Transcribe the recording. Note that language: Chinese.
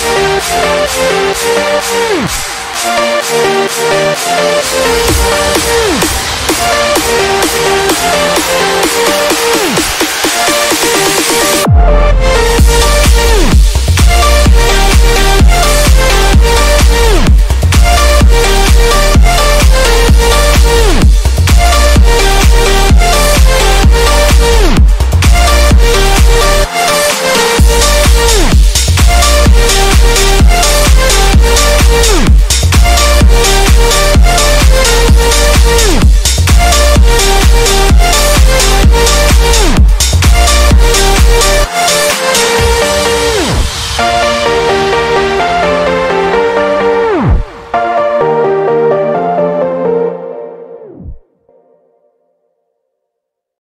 Mm-hmm.